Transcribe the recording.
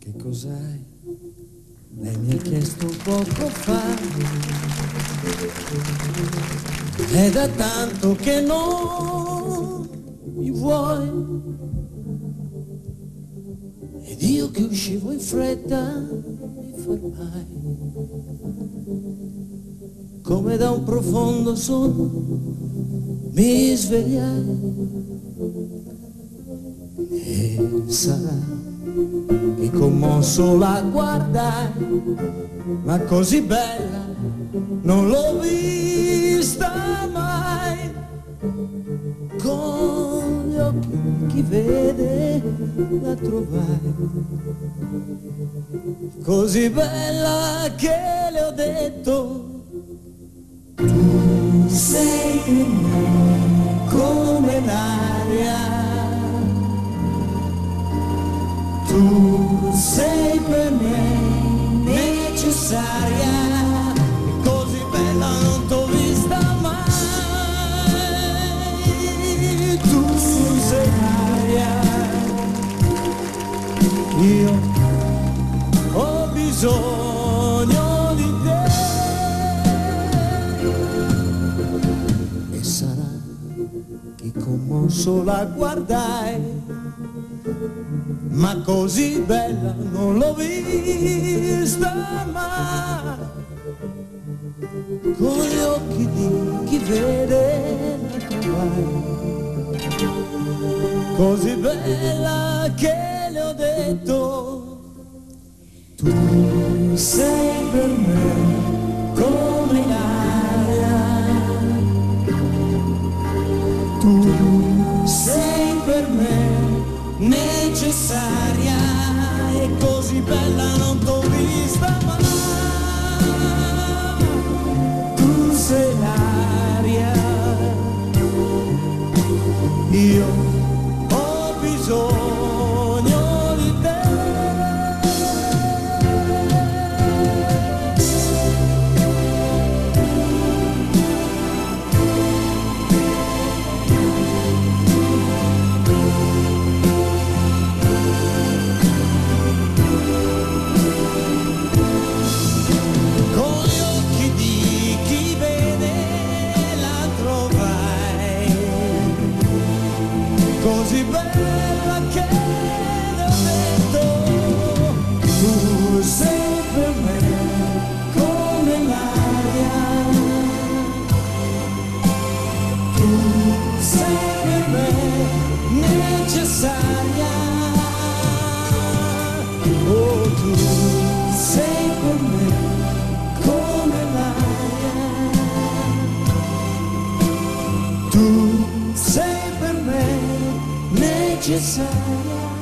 Che cos'hai? Lei mi ha chiesto poco fa. È da tanto che non mi vuoi. Ed io che uscivo in fretta mi fermai. Come da un profondo sonno mi svegliai. E sarà che commosso la guardai, ma così bella non l'ho vista mai. Con gli occhi chi vede la trovai, così bella che le ho detto, tu sei per me come l'aria tu sei per me necessaria, così bella non t'ho vista mai. Tu sei aria, io ho bisogno che commosso la guardai ma così bella non l'ho vista mai. Con gli occhi di chi vede la trovai, così bella che le ho detto, tu sei per me sei per me necessaria. E così bella non t'ho vista così bella tu sei per me tu sei per me necessaria oh tu sei per me tu per me necessaria